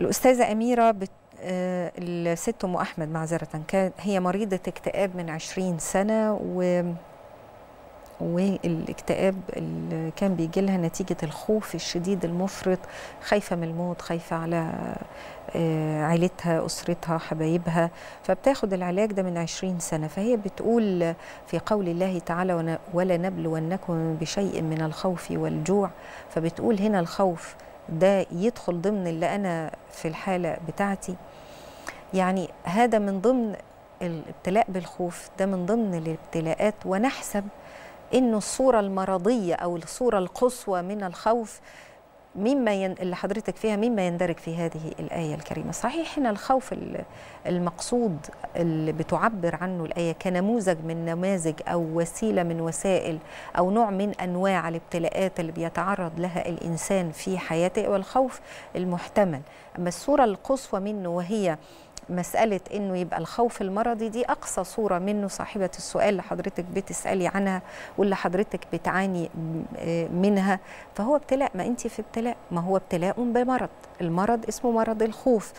الأستاذة أميرة بت... آه، الست أم أحمد معذرة كانت هي مريضة اكتئاب من عشرين سنة و والاكتئاب اللي كان بيجي لها نتيجة الخوف الشديد المفرط خايفة من الموت خايفة على آه، عيلتها أسرتها حبايبها. فبتاخد العلاج ده من عشرين سنة. فهي بتقول في قول الله تعالى "ون- ولنبلونكم بشيء من الخوف والجوع. فبتقول هنا الخوف ده يدخل ضمن اللي أنا في الحالة بتاعتي. يعني هذا من ضمن الابتلاء بالخوف ده من ضمن الابتلاءات. ونحسب انه الصورة المرضية أو الصورة القصوى من الخوف مما ين... اللي حضرتك فيها مما يندرج في هذه الآية الكريمة. صحيح هنا الخوف ال- المقصود اللي بتعبر عنه الآية كنموذج من نماذج أو وسيلة من وسائل أو نوع من أنواع الابتلاءات اللي بيتعرض لها الإنسان في حياته والخوف المحتمل. أما الصورة القصوى منه وهي مسألة إنه يبقى الخوف المرضي دي أقصى صورة منه صاحبة السؤال اللي حضرتك بتسألي عنها واللي حضرتك بتعاني منها فهو ابتلاء ما أنت في ابتلاء ما هو ابتلاء بمرض. المرض اسمه مرض الخوف.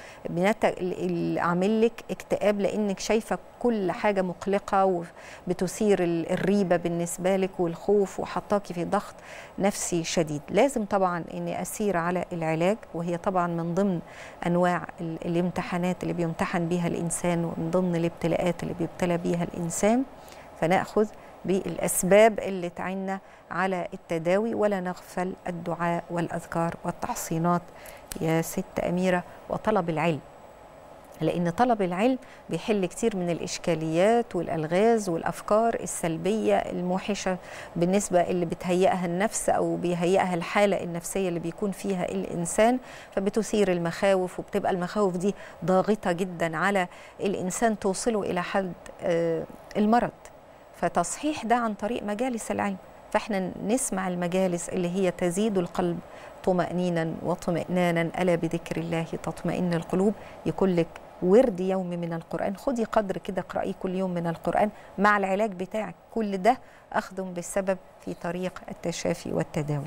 عامل لك اكتئاب لأنك شايفة كل حاجة مقلقة وبتثير ال- الريبة بالنسبة لك والخوف وحطاكي في ضغط نفسي شديد. لازم طبعا أني أسير على العلاج وهي طبعا من ضمن أنواع ال- الامتحانات اللي بيمتحن بيها الإنسان ومن ضمن الابتلاءات اللي بيبتلى بيها الإنسان فنأخذ بالأسباب اللي تعيننا على التداوي. ولا نغفل الدعاء والأذكار والتحصينات يا ست أميرة وطلب العلم. لأن طلب العلم بيحل كتير من الإشكاليات والألغاز والأفكار السلبية الموحشة بالنسبة اللي بتهيئها النفس أو بيهيئها الحالة النفسية اللي بيكون فيها الإنسان فبتثير المخاوف وبتبقى المخاوف دي ضاغطة جدا على الإنسان توصله إلى حد آه، المرض. فتصحيح ده عن طريق مجالس العلم. فإحنا نسمع المجالس اللي هي تزيد القلب طمأنينا واطمئنانا ألا بذكر الله تطمئن القلوب؟ يكون لك ورد يومي من القرآن. خدي قدر كده اقرأي كل يوم من القرآن مع العلاج بتاعك كل ده. أخذ بالسبب في طريق التشافي والتداوي.